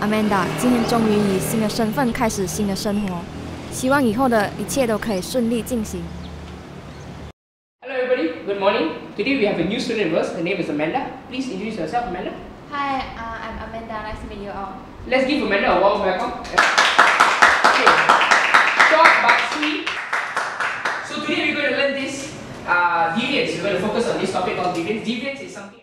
Amanda 今天终于以新的身份开始新的生活，希望以后的一切都可以顺利进行。Hello everybody, good morning. Today we have a new student with us. Her name is Amanda. Please introduce yourself, Amanda. Hi, uh, I'm Amanda. Nice to meet you all. Let's give Amanda a warm welcome. Okay. Short but sweet. So today we're going to learn this uh, deviance. We're going to focus on this topic called deviance. Deviance is something.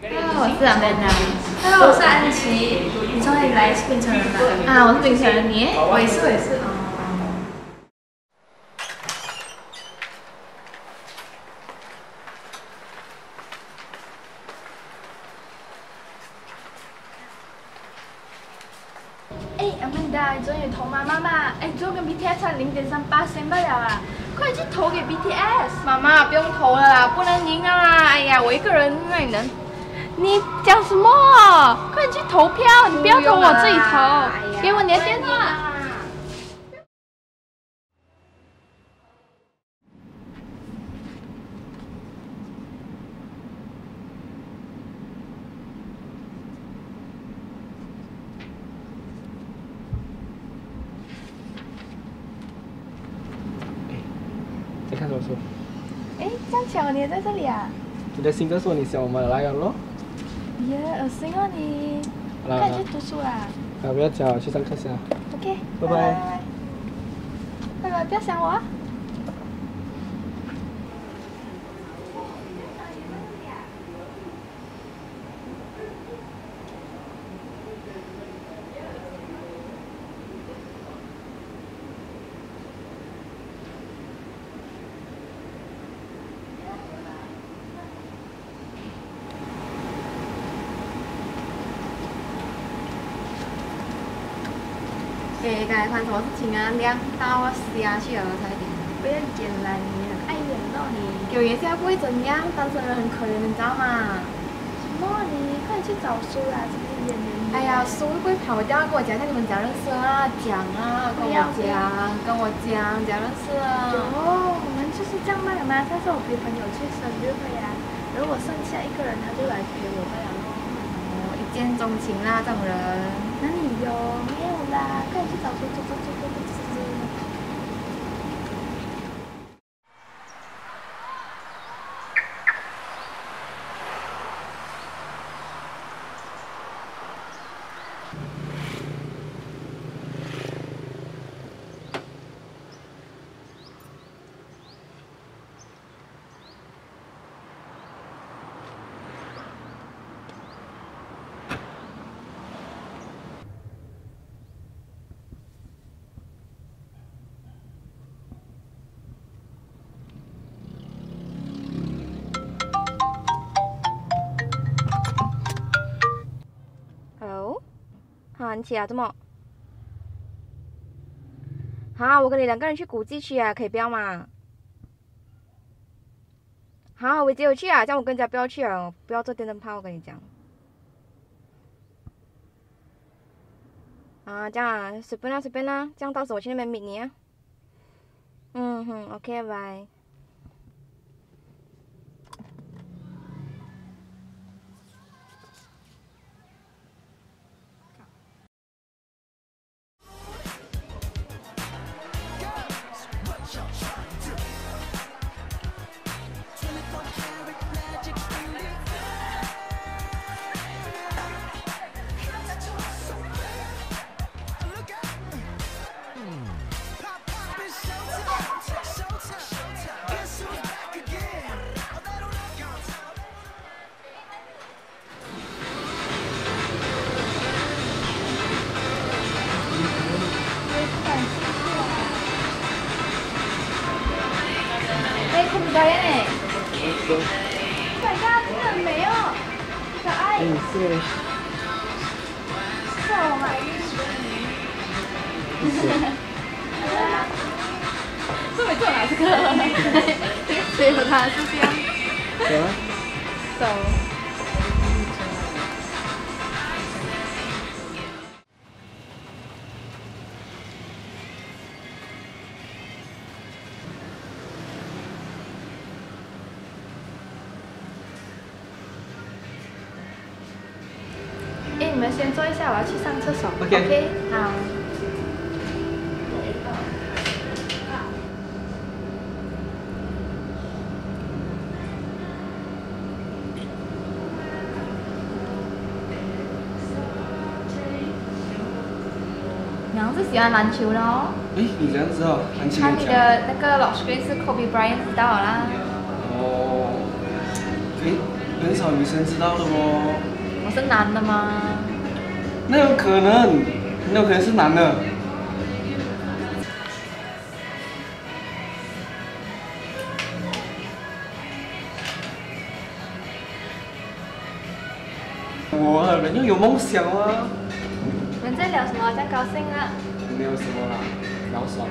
very 我 interesting. 是 Amanda。 Hello，我是安琪。你从哪里来？是槟城人吗？啊，我是槟城人。你？我也是，我也是。哦。哎，Amanda，你终于投妈妈嘛？哎，最后跟 BTS 差零点三八先不了啊！快去投给 BTS！妈妈，不用投了啦，不能赢了啦！哎呀，我一个人那你能？你讲什么？快去投票！你不要投，我自己投。给我你的电话。在看什么书？哎，这样巧，你也在这里啊？你的新歌说你想我们来了咯。耶，恶心哦你！快去读书啦。好，不要讲，去上课先啊。OK，拜拜拜。拜拜，不要想我啊。给该发生什么事情啊？亮到我死下去了，差一点。不要演了，你很爱演到你。有颜现在不会怎样，单身人很可怜，你知道吗？什么？你快去找书啦，这个演员。哎呀，书会不会跑掉？跟我讲一下你们讲认识啊，讲啊，跟我讲，跟我讲，讲认识啊。哦，我们就是这样嘛嘛。上次我陪朋友去生日会啊，如果剩下一个人，他就来陪我们了咯。哦，一见钟情啦，这种人。那你有？没有啦，快去找书，走走走走走走走。Hello，哈，你起啊？怎么？好，我跟你两个人去古迹去啊，可以不要吗？好，我只有去啊，叫我跟人家不要去啊，不要做电灯泡，我跟你讲。啊，这样啊，随便啦，随便啦，这样到时候我去那边 meet 你啊。嗯哼，OK，拜。哎，看不到耶呢。My God，真的很美哦，可爱。嗯，是。是我买这没做哪这个？这个谁和他是这样？什么？走。们先坐一下，我要去上厕所。OK 好。你是喜欢篮球的哦，哎，你这样知道？安琪看你的那个老 screen 是 Kobe Bryant 知道了啦。哦，哎，很少女生知道的哦。我是男的吗？那有可能，那有可能是男的。我人要有梦想啊！你们在聊什么？在高兴啊？没有什么啦，聊爽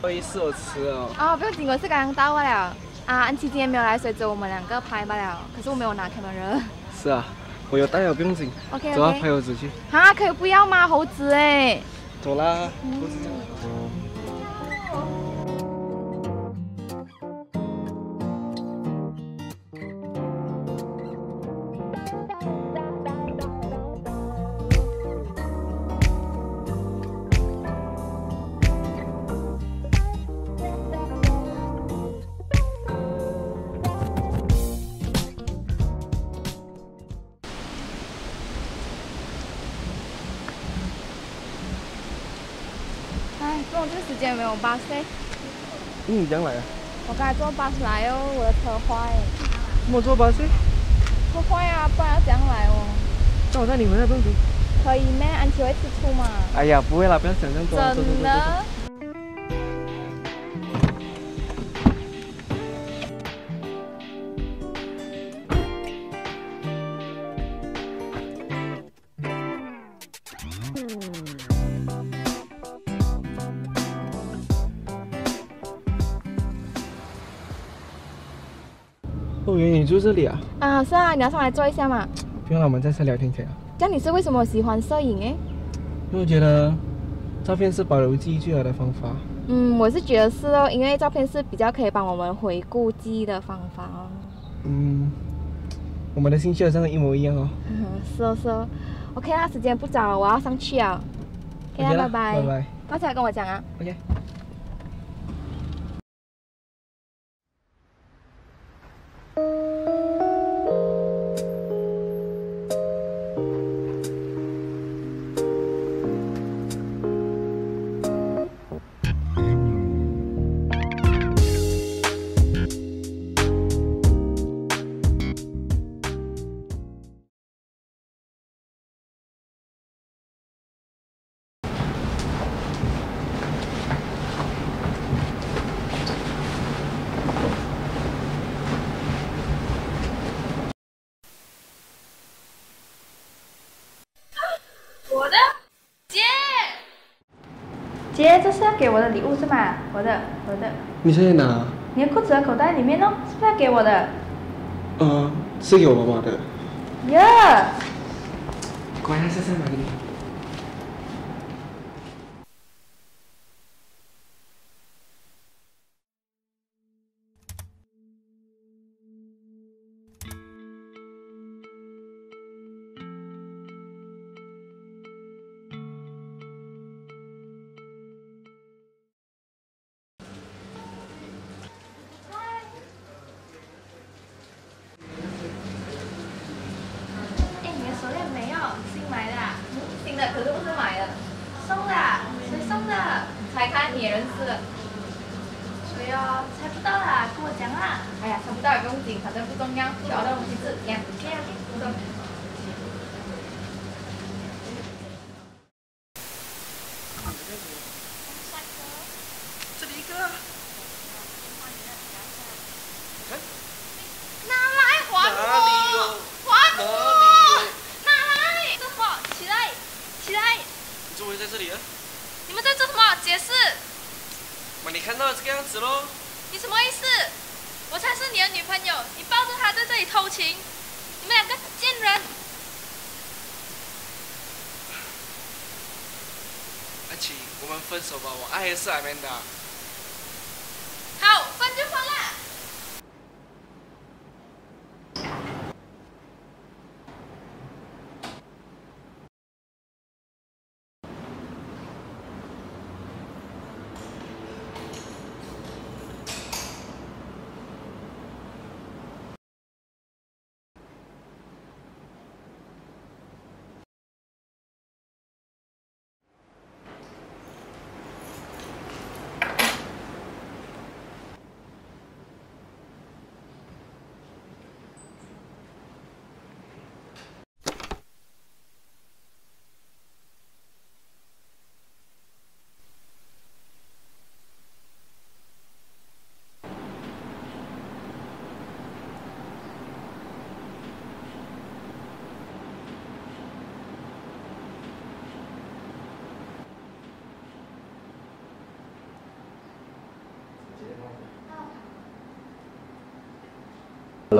不好意思，我迟了。哦，不用紧，我是刚刚到罢了。啊，安琪今天没有来，所以只有我们两个拍罢了。可是我没有拿 camera。是啊，我有带了，不用紧。OK 走啊，OK 拍。猴子去。啊，可以不要吗？猴子哎。走啦，猴子间没有巴士哎。嗯，你这样来啊？我刚才坐巴士来哦，我的车坏。怎么坐巴士？车坏啊，不然要怎样来哦？那我在你回来不用紧。可以咩？安琪会吃醋吗？哎呀，不会啦，不要想那么多。真走的？哦，原来你住这里啊？啊，是啊，你要上来坐一下嘛。不用了，我们在这聊天可以啊。这样你是为什么喜欢摄影诶？因为我觉得照片是保留记忆最好的方法。嗯，我是觉得是哦，因为照片是比较可以帮我们回顾记忆的方法哦。嗯，我们的兴趣好像一模一样哦。嗯，是哦是哦。OK 啦，时间不早，我要上去啊。OK 啦，拜拜。拜拜。到时候跟我讲啊。OK。我的姐，姐，这是要给我的礼物是吗？我的，我的，你在哪？你的裤子的口袋里面哦，是不是要给我的？呃，是给我妈妈的。呀、乖，下次再买给你。这里一个啊，拿来还哪里有我，还哪我里有，拿来！这什么？起来，起来！你怎么会在这里啊？你们在做什么？解释！妈，你看到这个样子喽？你什么意思？我才是你的女朋友，你抱着她在这里偷情，你们两个贱人！我们分手吧，我爱的是 Amanda。好，分就分啦。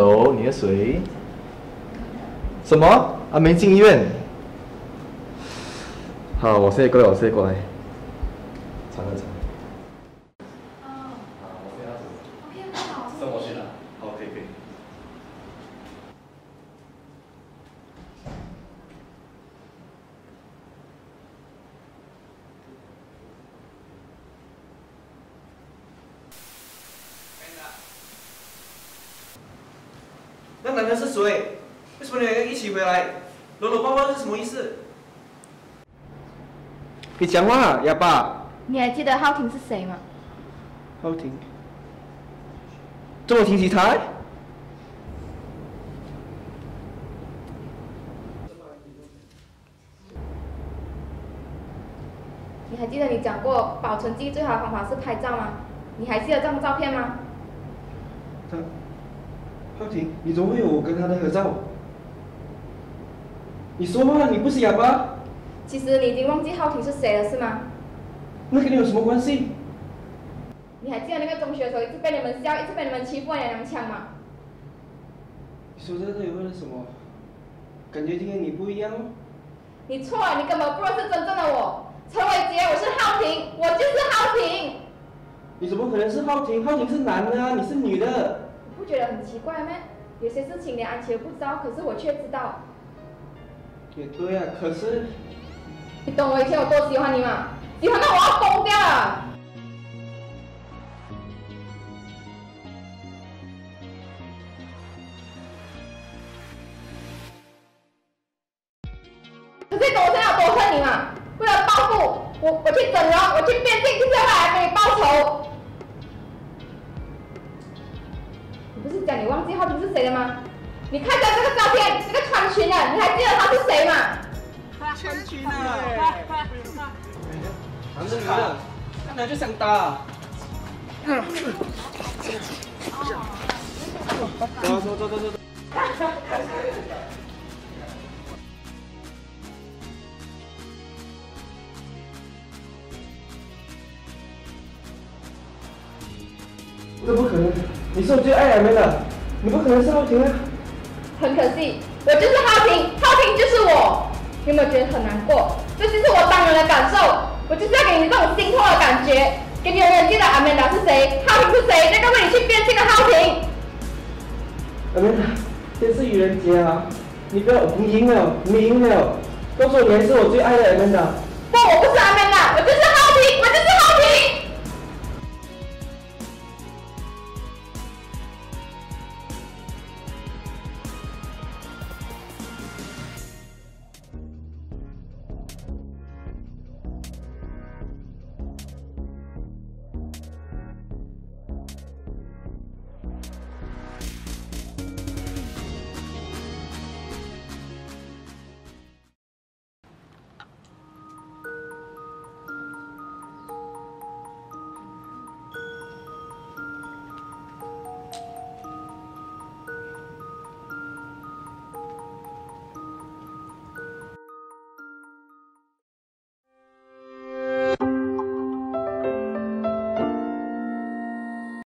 Hello，你是谁？什么？啊，没进医院。好，我现在过来，我现在过来。尝个尝。好，我现在要 OK，好。送过去了。好，可以可以。那男的是谁？为什么你们一起回来？搂搂抱抱是什么意思？你讲话，哑巴。你还记得浩婷是谁吗？浩婷。这么听起台？你还记得你讲过保存记忆最好的方法是拍照吗？你还记得这张照片吗？他，浩婷，你怎么会有我跟他的合照？你说话，你不是哑巴？其实你已经忘记浩婷是谁了，是吗？那跟你有什么关系？你还记得那个中学的时候一直被你们笑，一直被你们欺负的娘腔吗？你说这里为了什么？感觉今天你不一样哦。你错了，你根本不认识真正的我。陈伟杰，我是浩婷，我就是浩婷。你怎么可能是浩婷？浩婷是男的啊，你是女的。觉得很奇怪吗？有些事情连安琪都不知道，可是我却知道。也对啊，可是你懂我以前有多喜欢你吗？喜欢到我要疯掉了。可是你懂我现在有多恨你吗？为了报复，我我去整容，我去变性，就是要来给你报仇。讲你忘记浩婷是谁了吗？你看一下这个照片，这个穿裙的，你还记得他是谁吗？穿裙的，男的女的，看来就想打。走走走走走。这不可能！你是我最爱的的，你不可能是浩婷啊！很可惜，我就是浩婷，浩婷就是我。你有没有觉得很难过？这就是我当人的感受，我就是要给你这种心痛的感觉，给你永远记得阿美达是谁，浩婷是谁，那个为你去变性的浩婷。阿美达，今天是愚人节啊！你不要，你赢了，你赢了！告诉我你还是我最爱的阿美达。不，我不是